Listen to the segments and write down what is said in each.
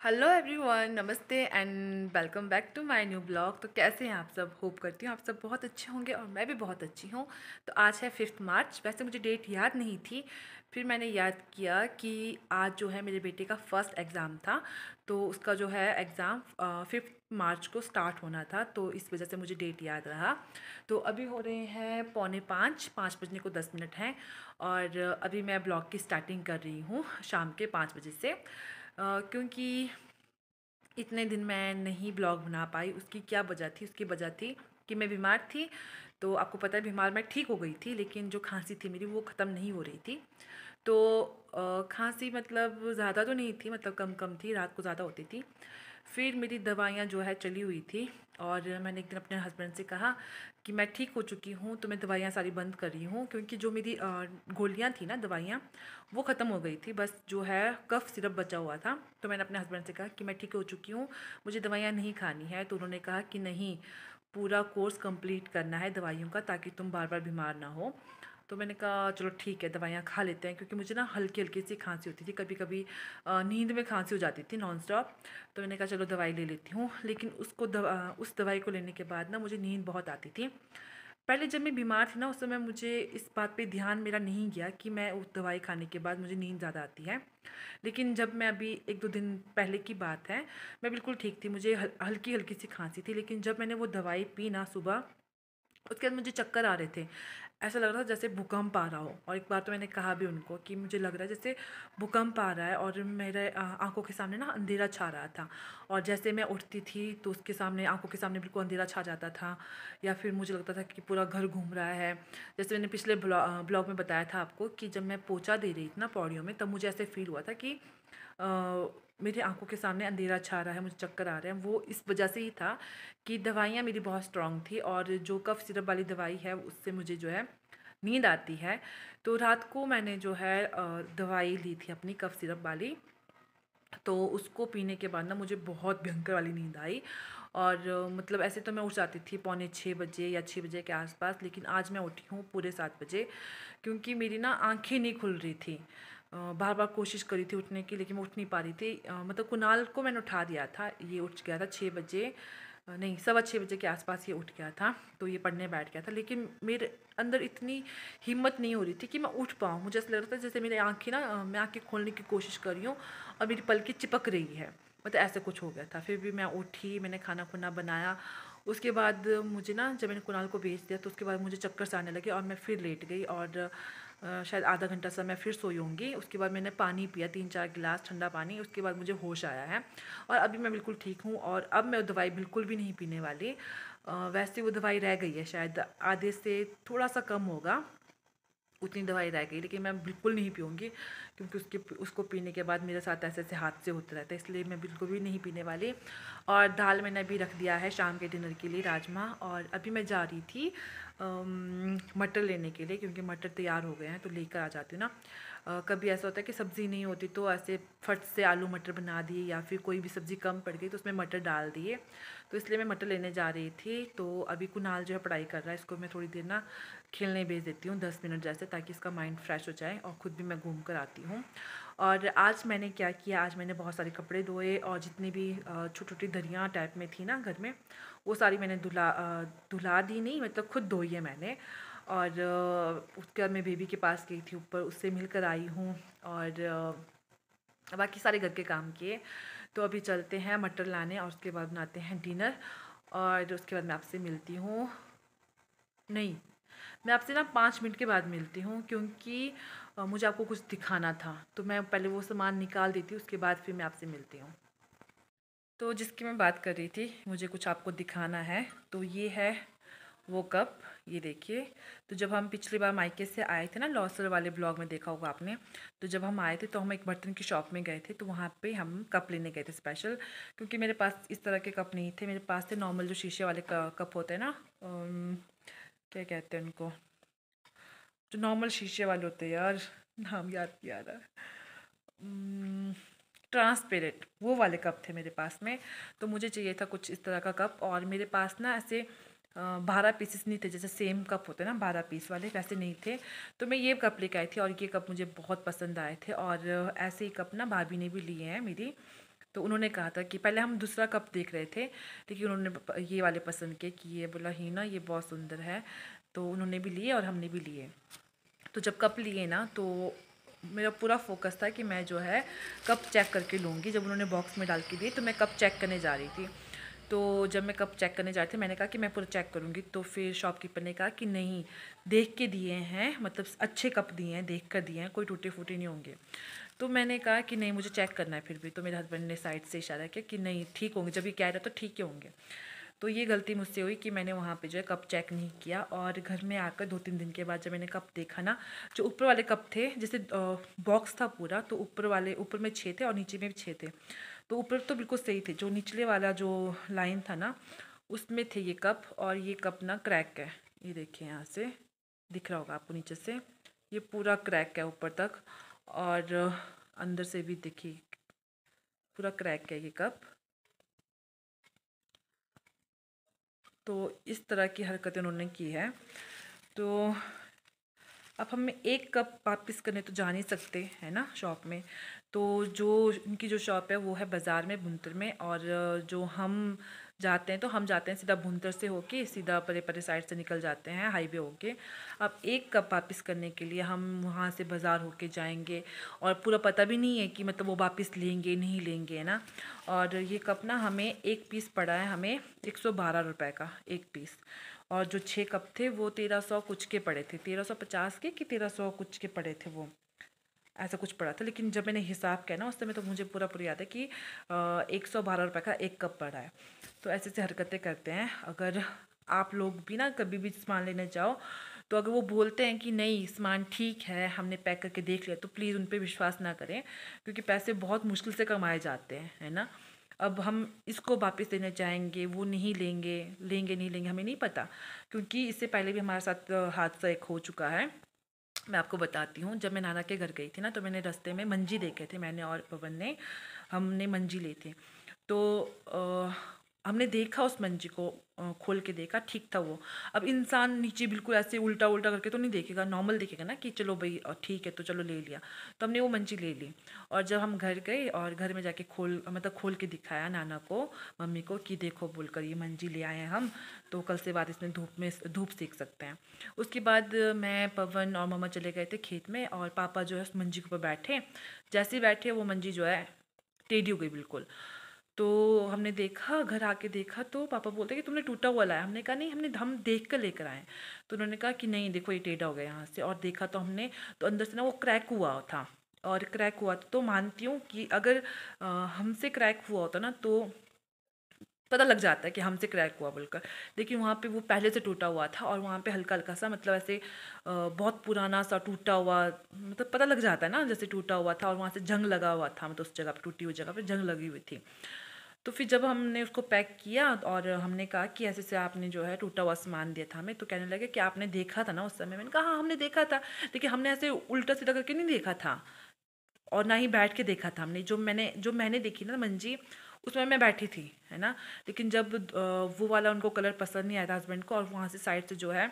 Hello everyone, नमस्ते and welcome back to my new blog. तो कैसे हैं आप सब? होप करती हूँ आप सब बहुत अच्छे होंगे और मैं भी बहुत अच्छी हूँ। तो आज है फिफ्थ मार्च वैसे मुझे डेट याद नहीं थी, फिर मैंने याद किया कि आज जो है मेरे बेटे का फ़र्स्ट एग्ज़ाम था। तो उसका जो है एग्ज़ाम फिफ्थ मार्च को स्टार्ट होना था तो इस वजह से मुझे डेट याद रहा। तो अभी हो रहे हैं पौने पाँच पाँच बजने को दस मिनट हैं और अभी मैं ब्लॉग की स्टार्टिंग कर रही हूँ शाम के पाँच बजे से। क्योंकि इतने दिन मैं नहीं ब्लॉग बना पाई, उसकी क्या वजह थी? उसकी वजह थी कि मैं बीमार थी तो आपको पता है बीमार मैं ठीक हो गई थी, लेकिन जो खांसी थी मेरी वो ख़त्म नहीं हो रही थी। तो खांसी मतलब ज़्यादा तो नहीं थी मतलब कम कम थी, रात को ज़्यादा होती थी। फिर मेरी दवाइयाँ जो है चली हुई थी और मैंने एक दिन अपने हस्बैंड से कहा कि मैं ठीक हो चुकी हूँ तो मैं दवाइयाँ सारी बंद कर रही हूँ, क्योंकि जो मेरी गोलियाँ थी ना दवाइयाँ, वो ख़त्म हो गई थी, बस जो है कफ़ सिरप बचा हुआ था। तो मैंने अपने हस्बैंड से कहा कि मैं ठीक हो चुकी हूँ, मुझे दवाइयाँ नहीं खानी है तो उन्होंने कहा कि नहीं, पूरा कोर्स कंप्लीट करना है दवाइयों का, ताकि तुम बार बार बीमार ना हो। तो मैंने कहा, चलो ठीक है, दवाइयाँ खा लेते हैं। क्योंकि मुझे ना हल्की हल्की सी खांसी होती थी। कभी कभी नींद में खांसी हो जाती थी नॉन स्टॉप तो मैंने कहा, चलो दवाई ले लेती हूँ। लेकिन उसको दवा उस दवाई को लेने के बाद ना मुझे नींद बहुत आती थी। पहले जब मैं बीमार थी ना, उस समय मुझे इस बात पे ध्यान मेरा नहीं गया कि मैं उस दवाई खाने के बाद मुझे नींद ज़्यादा आती है। लेकिन जब मैं अभी एक दो दिन पहले की बात है, मैं बिल्कुल ठीक थी। मुझे हल्की हल्की सी खांसी थी, लेकिन जब मैंने वो दवाई पी ना सुबह, उसके बाद मुझे चक्कर आ रहे थे। ऐसा लग रहा था जैसे भूकंप आ रहा हो। और एक बार तो मैंने कहा भी उनको कि मुझे लग रहा है जैसे भूकंप आ रहा है और मेरे आँखों के सामने ना अंधेरा छा रहा था। और जैसे मैं उठती थी तो उसके सामने, आँखों के सामने बिल्कुल अंधेरा छा जाता था। या फिर मुझे लगता था कि पूरा घर घूम रहा है। जैसे मैंने पिछले ब्लॉग में बताया था आपको कि जब मैं पोचा दे रही थी ना पौड़ियों में, तब मुझे ऐसे फील हुआ था कि मेरी आँखों के सामने अंधेरा छा रहा है, मुझे चक्कर आ रहे हैं। वो इस वजह से ही था कि दवाइयाँ मेरी बहुत स्ट्रॉन्ग थी और जो कफ सिरप वाली दवाई है, उससे मुझे जो है नींद आती है। तो रात को मैंने जो है दवाई ली थी अपनी कफ सिरप वाली। तो उसको पीने के बाद ना मुझे बहुत भयंकर वाली नींद आई और मतलब ऐसे तो मैं उठ जाती थी पौने छः बजे या छः बजे के आसपास, लेकिन आज मैं उठी हूँ पूरे सात बजे, क्योंकि मेरी ना आँखें नहीं खुल रही थी। बार बार कोशिश करी थी उठने की, लेकिन मैं उठ नहीं पा रही थी। मतलब कुणाल को मैंने उठा दिया था। ये उठ गया था छः बजे नहीं, सवा छः बजे के आसपास ये उठ गया था तो ये पढ़ने बैठ गया था। लेकिन मेरे अंदर इतनी हिम्मत नहीं हो रही थी कि मैं उठ पाऊँ। मुझे ऐसा लग रहा था जैसे मेरी आँखें ना मैं आँखें खोलने की कोशिश कर रही हूँ और मेरी पलकी चिपक रही है। मतलब ऐसा कुछ हो गया था। फिर भी मैं उठी, मैंने खाना खुना बनाया। उसके बाद मुझे ना, जब मैंने कुणाल को भेज दिया तो उसके बाद मुझे चक्कर से आने लगे और मैं फिर लेट गई और शायद आधा घंटा सा मैं फिर सोई उसके बाद मैंने पानी पिया, तीन चार गिलास ठंडा पानी। उसके बाद मुझे होश आया है। और अभी मैं बिल्कुल ठीक हूँ और अब मैं दवाई बिल्कुल भी नहीं पीने वाली। वैसे वो दवाई रह गई है, शायद आधे से थोड़ा सा कम होगा, उतनी दवाई रह गई। लेकिन मैं बिल्कुल नहीं पीऊँगी, क्योंकि उसके उसको पीने के बाद मेरे साथ ऐसे ऐसे हाथ से होते रहते हैं, इसलिए मैं बिल्कुल भी नहीं पीने वाली। और दाल मैंने अभी रख दिया है शाम के डिनर के लिए राजमा। और अभी मैं जा रही थी मटर लेने के लिए, क्योंकि मटर तैयार हो गए हैं तो लेकर आ जाती हूँ ना। कभी ऐसा होता है कि सब्ज़ी नहीं होती तो ऐसे फट से आलू मटर बना दिए, या फिर कोई भी सब्ज़ी कम पड़ गई तो उसमें मटर डाल दिए। तो इसलिए मैं मटर लेने जा रही थी तो अभी कुनाल जो है पढ़ाई कर रहा है, इसको मैं थोड़ी देर ना खेलने भेज देती हूँ, दस मिनट जैसे, ताकि इसका माइंड फ्रेश हो जाए, और ख़ुद भी मैं घूम कर आती हूँ। और आज मैंने क्या किया, आज मैंने बहुत सारे कपड़े धोए, और जितनी भी छोटी छोटी दरियाँ टाइप में थी ना घर में वो सारी मैंने धुला धुला दी नहीं मतलब खुद धोई है मैंने। और उसके बाद मैं बेबी के पास गई थी ऊपर, उससे मिलकर आई हूँ और बाकी सारे घर के काम किए। तो अभी चलते हैं मटर लाने और उसके बाद बनाते हैं डिनर और उसके बाद मैं आपसे मिलती हूँ। नहीं, मैं आपसे ना पाँच मिनट के बाद मिलती हूँ क्योंकि मुझे आपको कुछ दिखाना था। तो मैं पहले वो सामान निकाल देती हूँ, उसके बाद फिर मैं आपसे मिलती हूँ। तो जिसकी मैं बात कर रही थी, मुझे कुछ आपको दिखाना है तो ये है वो कप, ये देखिए। तो जब हम पिछली बार मायके से आए थे ना, लॉसर वाले ब्लॉग में देखा होगा आपने तो जब हम आए थे तो हम एक बर्तन की शॉप में गए थे तो वहाँ पे हम कप लेने गए थे स्पेशल क्योंकि मेरे पास इस तरह के कप नहीं थे। मेरे पास थे नॉर्मल जो शीशे वाले कप होते हैं ना क्या कहते हैं उनको? जो नॉर्मल शीशे वाले होते हैं यार, नाम याद किया रहा। ट्रांसपेरेंट, वो वाले कप थे मेरे पास में। तो मुझे चाहिए था कुछ इस तरह का कप और मेरे पास ना ऐसे बारह पीसेस नहीं थे, जैसे सेम कप होते ना, बारह पीस वाले, वैसे नहीं थे। तो मैं ये कप लेके आई थी और ये कप मुझे बहुत पसंद आए थे और ऐसे ही कप ना भाभी ने भी लिए हैं मेरी। तो उन्होंने कहा था कि पहले हम दूसरा कप देख रहे थे, लेकिन उन्होंने ये वाले पसंद किए कि ये बोला, ही ना, ये बहुत सुंदर है। तो उन्होंने भी लिए और हमने भी लिए। तो जब कप लिए ना तो मेरा पूरा फोकस था कि मैं जो है कप चेक करके लूँगी, जब उन्होंने बॉक्स में डाल के दिए तो मैं कप चेक करने जा रही थी। तो जब मैं कप चेक करने जा रही थी, मैंने कहा कि मैं पूरा चेक करूँगी तो फिर शॉपकीपर ने कहा कि नहीं, देख के दिए हैं मतलब अच्छे कप दिए हैं, देख कर दिए हैं, कोई टूटे फूटे नहीं होंगे। तो मैंने कहा कि नहीं, मुझे चेक करना है फिर भी। तो मेरे हस्बैंड ने साइड से इशारा किया कि नहीं, ठीक होंगे, जब ये कह रहे तो ठीक ही होंगे। तो ये गलती मुझसे हुई कि मैंने वहाँ पे जो है कप चेक नहीं किया और घर में आकर दो तीन दिन के बाद जब मैंने कप देखा ना, जो ऊपर वाले कप थे, जैसे बॉक्स था पूरा तो ऊपर वाले, ऊपर में छः थे और नीचे में भी छः थे। तो ऊपर तो बिल्कुल सही थे, जो निचले वाला जो लाइन था ना, उसमें थे ये कप और ये कप ना क्रैक है। ये देखिए यहाँ से, दिख रहा होगा आपको नीचे से, ये पूरा क्रैक है ऊपर तक और अंदर से भी देखिए, पूरा क्रैक है ये कप। तो इस तरह की हरकतें उन्होंने की है। तो अब हम एक कप वापस करने तो जा नहीं सकते, है ना, शॉप में। तो जो, इनकी जो शॉप है वो है बाज़ार में भुंतर में, और जो हम जाते हैं तो हम जाते हैं सीधा भुंतर से होके, सीधा परे परे साइड से निकल जाते हैं, हाईवे होके। अब एक कप वापस करने के लिए हम वहाँ से बाज़ार होके जाएँगे और पूरा पता भी नहीं है कि मतलब वो वापस लेंगे, नहीं लेंगे, है ना? और ये कप ना हमें एक पीस पड़ा है, हमें एक सौ बारह रुपये का एक पीस। और जो छः कप थे, वो तेरह सौ कुछ के पड़े थे। तेरह सौ पचास के कि तेरह सौ कुछ के पड़े थे वो? ऐसा कुछ पड़ा था, लेकिन जब मैंने हिसाब किया ना, उस समय तो मुझे पूरा पूरा याद है कि एक सौ बारह रुपये का एक कप पड़ा है। तो ऐसे ऐसे हरकतें करते हैं। अगर आप लोग भी ना कभी भी सामान लेने जाओ तो अगर वो बोलते हैं कि नहीं, सामान ठीक है, हमने पैक करके देख लिया तो प्लीज़ उन पर विश्वास ना करें, क्योंकि पैसे बहुत मुश्किल से कमाए जाते हैं, है ना? अब हम इसको वापस देने जाएँगे, वो नहीं लेंगे लेंगे, नहीं लेंगे, हमें नहीं पता, क्योंकि इससे पहले भी हमारे साथ हादसा एक हो चुका है। मैं आपको बताती हूँ जब मैं नाना के घर गई थी ना तो मैंने रास्ते में मंजी देखे थे मैंने और पवन ने हमने मंजी ली थी। तो आ, हमने देखा उस मंजी को खोल के देखा, ठीक था वो। अब इंसान नीचे बिल्कुल ऐसे उल्टा उल्टा करके तो नहीं देखेगा नॉर्मल देखेगा ना कि चलो भाई ठीक है तो चलो ले लिया। तो हमने वो मंजी ले ली और जब हम घर गए और घर में जाके खोल मतलब खोल के दिखाया नाना को, मम्मी को कि देखो बोलकर ये मंजी ले आए हम तो कल से बाद इसमें धूप में धूप सीख सकते हैं। उसके बाद मैं, पवन और मम्मा चले गए थे खेत में और पापा जो है उस मंजी के ऊपर बैठे। जैसे बैठे वो मंजी जो है, टेढ़ी हो गई बिल्कुल। तो हमने देखा, घर आके देखा तो पापा बोलते कि तुमने टूटा हुआ लाया। हमने कहा, नहीं, हमने हम देख कर लेकर आए तो उन्होंने कहा कि, नहीं, देखो, ये टेढ़ा हो गया यहाँ से। और देखा तो हमने तो अंदर से ना वो क्रैक हुआ था। और क्रैक हुआ तो मानती हूँ कि अगर हमसे क्रैक हुआ होता ना तो पता लग जाता है कि हमसे क्रैक हुआ बोलकर। लेकिन वहाँ पे वो पहले से टूटा हुआ था और वहाँ पे हल्का हल्का सा मतलब ऐसे बहुत पुराना सा टूटा हुआ मतलब पता लग जाता है ना, जैसे टूटा हुआ था और वहाँ से जंग लगा हुआ था मतलब उस जगह पर टूटी हुई जगह पर जंग लगी हुई थी। तो फिर जब हमने उसको पैक किया और हमने कहा कि ऐसे से आपने जो है टूटा हुआ सामान दिया था हमें तो कहने लगे कि आपने देखा था ना उस समय? मैंने कहा हाँ हमने देखा था। लेकिन हमने ऐसे उल्टा सीधा करके नहीं देखा था और ना ही बैठ के देखा था हमने। जो मैंने जो मैंने देखी ना मंजी, उसमें मैं बैठी थी, है ना? लेकिन जब वो वाला उनको कलर पसंद नहीं आया था हस्बैंड को और वहाँ से साइड से जो है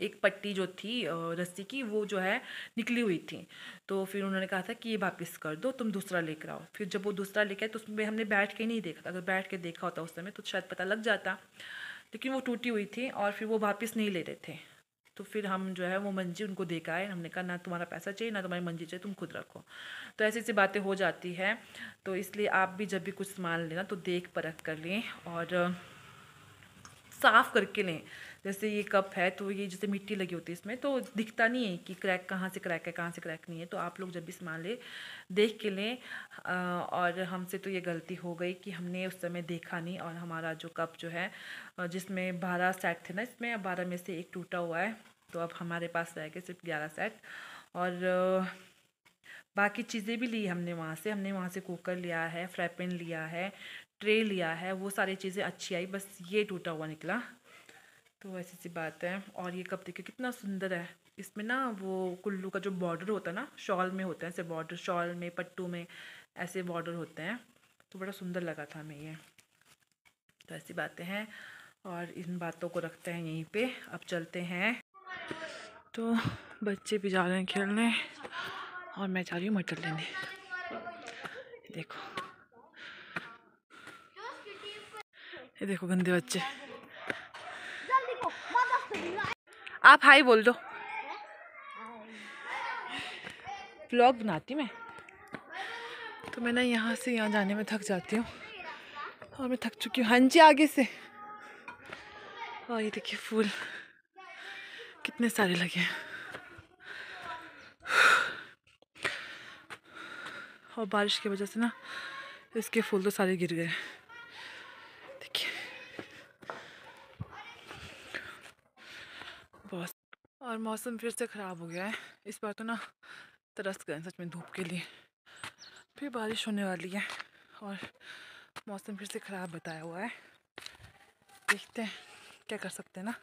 एक पट्टी जो थी रस्सी की, वो जो है निकली हुई थी। तो फिर उन्होंने कहा था कि ये वापस कर दो, तुम दूसरा लेकर आओ। फिर जब वो दूसरा लेकर आए तो उसमें हमने बैठ के नहीं देखा था। अगर बैठ के देखा होता उस समय तो शायद पता लग जाता। लेकिन वो टूटी हुई थी और फिर वो वापस नहीं ले रहे थे। तो फिर हम जो है, वो मंजी उनको देखा है हमने कहा, ना तुम्हारा पैसा चाहिए, ना तुम्हारी मंजी चाहिए, तुम खुद रखो। तो ऐसी ऐसी बातें हो जाती है। तो इसलिए आप भी जब भी कुछ सामान लेना तो देख परख कर लें और साफ़ करके लें। जैसे ये कप है तो ये जैसे मिट्टी लगी होती है इसमें तो दिखता नहीं है कि क्रैक कहाँ से क्रैक है, कहाँ से क्रैक नहीं है। तो आप लोग जब भी सामान लें, देख के लें और हमसे तो ये गलती हो गई कि हमने उस समय देखा नहीं, और हमारा जो कप जो है जिसमें बारह सेट थे ना, इसमें बारह में से एक टूटा हुआ है। तो अब हमारे पास रह गए सिर्फ़ ग्यारह सेट, और बाकी चीज़ें भी ली हमने वहाँ से। हमने वहाँ से कुकर लिया है, फ्राई पैन लिया है, ट्रे लिया है, वो सारी चीज़ें अच्छी आई, बस ये टूटा हुआ निकला। तो ऐसी सी बात है। और ये कप देखिए, कितना सुंदर है। इसमें ना वो कुल्लू का जो बॉर्डर होता है ना शॉल में होता है ऐसे बॉर्डर शॉल में, पट्टू में, ऐसे बॉर्डर होते हैं। तो बड़ा सुंदर लगा था हमें ये। तो ऐसी बातें हैं। और इन बातों को रखते हैं यहीं पे। अब चलते हैं। तो बच्चे भी जा रहे हैं खेलने। और मैं जा रही हूँ मटर लेने। देखो। ये देखो गंदे बच्चे जल्दी को वापस तो दिला आप हाई बोल दो। ब्लॉग बनाती मैं? तो मैं ना यहाँ से यहाँ जाने में थक जाती हूँ। और मैं थक चुकी हूँ। हाँ जी आगे से। और ये देखिए फूल। कितने सारे लगे हैं। और बारिश की वजह से ना इसके फूल तो सारे गिर गए देखिए बहुत और मौसम फिर से ख़राब हो गया है। इस बार तो ना तरस गए सच में धूप के लिए। फिर बारिश होने वाली है और मौसम फिर से ख़राब बताया हुआ है। देखते हैं क्या कर सकते हैं ना।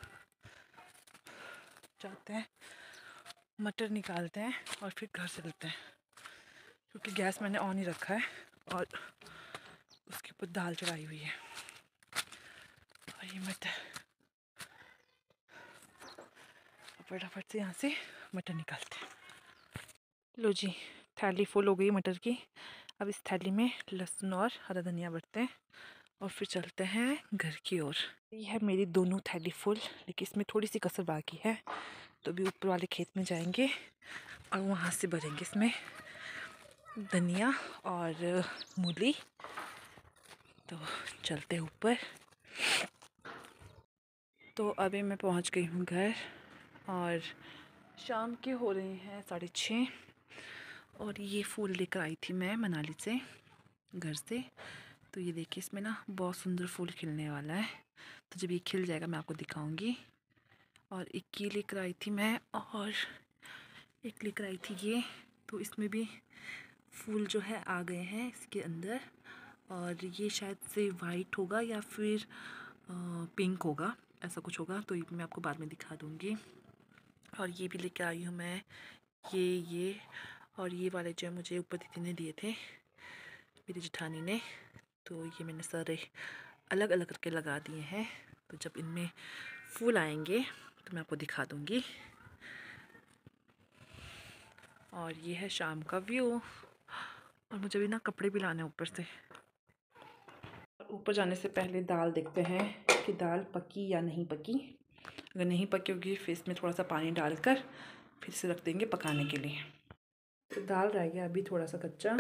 जाते हैं, मटर निकालते हैं और फिर घर चलते हैं। क्योंकि गैस मैंने ऑन ही रखा है और उसके ऊपर दाल चढ़ाई हुई है। और ये मटर। फटाफट से यहाँ से मटर निकालते हैं। लो जी, थैली फुल हो गई मटर की। अब इस थैली में लहसुन और हरा धनिया भरते हैं और फिर चलते हैं घर की ओर। ये है मेरी दोनों थैली फुल लेकिन इसमें थोड़ी सी कसर बाकी है। तो अभी ऊपर वाले खेत में जाएँगे और वहाँ से भरेंगे इसमें धनिया और मूली। तो चलते हैं ऊपर। तो अभी मैं पहुँच गई हूँ घर। और शाम के हो रहे हैं साढ़े छः। और ये फूल लेकर आई थी मैं मनाली से, घर से। तो ये देखिए, इसमें ना बहुत सुंदर फूल खिलने वाला है। तो जब ये खिल जाएगा, मैं आपको दिखाऊँगी। और एक ये लेकर आई थी मैं, और एक लेकर आई थी ये। तो इसमें भी फूल जो है, आ गए हैं इसके अंदर। और ये शायद से वाइट होगा या फिर पिंक होगा, ऐसा कुछ होगा। तो ये मैं आपको बाद में दिखा दूँगी। और ये भी लेकर आई हूँ मैं। ये ये और ये वाले जो है मुझे ऊपर दीदी ने दिए थे मेरी जेठानी ने तो ये मैंने सारे अलग अलग करके लगा दिए हैं। तो जब इनमें फूल आएँगे तो मैं आपको दिखा दूँगी। और ये है शाम का व्यू। और मुझे भी ना कपड़े भी लाने ऊपर से। ऊपर जाने से पहले दाल देखते हैं कि दाल पकी या नहीं पकी। अगर नहीं पकी होगी, फिर इसमें थोड़ा सा पानी डालकर फिर से रख देंगे पकाने के लिए। तो दाल रह गया अभी थोड़ा सा कच्चा।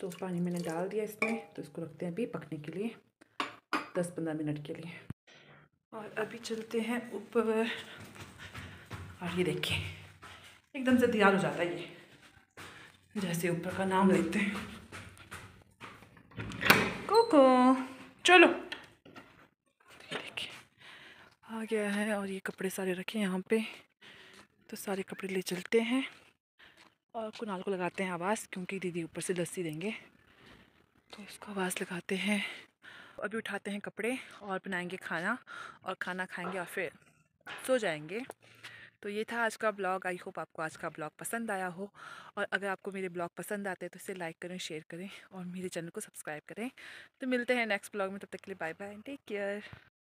तो पानी मैंने डाल दिया इसमें तो इसको रखते हैं अभी पकने के लिए दस पंद्रह मिनट के लिए। और अभी चलते हैं ऊपर। और ये देखिए, एकदम से तैयार हो जाता है ये। जैसे ऊपर का नाम लेते हैं। कोको, चलो ये देखिए आ गया है और ये कपड़े सारे रखे यहाँ पे। तो सारे कपड़े ले चलते हैं और कुनाल को लगाते हैं आवाज़ क्योंकि दीदी ऊपर से लस्सी देंगे। तो उसको आवाज़ लगाते हैं। अभी उठाते हैं कपड़े और बनाएँगे खाना और खाना खाएँगे और फिर सो जाएँगे। तो ये था आज का ब्लॉग। आई होप आपको आज का ब्लॉग पसंद आया हो और अगर आपको मेरे ब्लॉग पसंद आते हैं तो इसे लाइक करें, शेयर करें और मेरे चैनल को सब्सक्राइब करें। तो मिलते हैं नेक्स्ट ब्लॉग में। तब तक के लिए बाय बाय टेक केयर।